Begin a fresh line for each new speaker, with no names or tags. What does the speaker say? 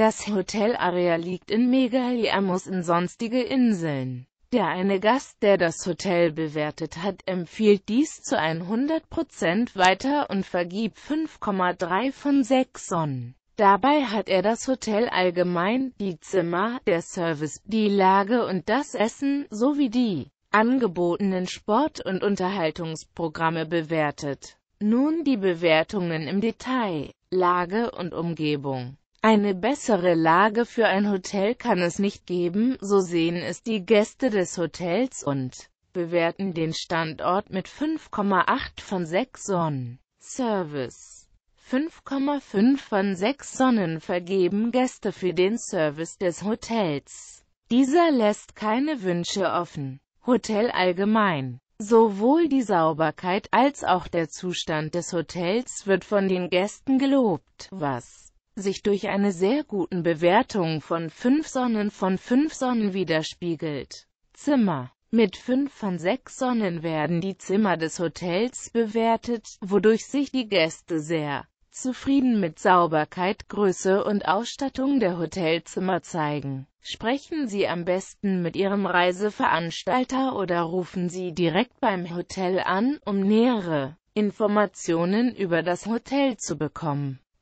Das Hotelarea liegt in Megaliamos in sonstige Inseln. Der eine Gast, der das Hotel bewertet hat, empfiehlt dies zu 100% weiter und vergibt 5,3 von 6 Sonnen. Dabei hat er das Hotel allgemein, die Zimmer, der Service, die Lage und das Essen, sowie die angebotenen Sport- und Unterhaltungsprogramme bewertet. Nun die Bewertungen im Detail, Lage und Umgebung. Eine bessere Lage für ein Hotel kann es nicht geben, so sehen es die Gäste des Hotels und bewerten den Standort mit 5,8 von 6 Sonnen. Service 5,5 von 6 Sonnen vergeben Gäste für den Service des Hotels. Dieser lässt keine Wünsche offen. Hotel allgemein. Sowohl die Sauberkeit als auch der Zustand des Hotels wird von den Gästen gelobt, was sich durch eine sehr guten Bewertung von 5 Sonnen von 5 Sonnen widerspiegelt. Zimmer mit 5 von 6 Sonnen werden die Zimmer des Hotels bewertet, wodurch sich die Gäste sehr zufrieden mit Sauberkeit, Größe und Ausstattung der Hotelzimmer zeigen. Sprechen Sie am besten mit Ihrem Reiseveranstalter oder rufen Sie direkt beim Hotel an, um nähere Informationen über das Hotel zu bekommen.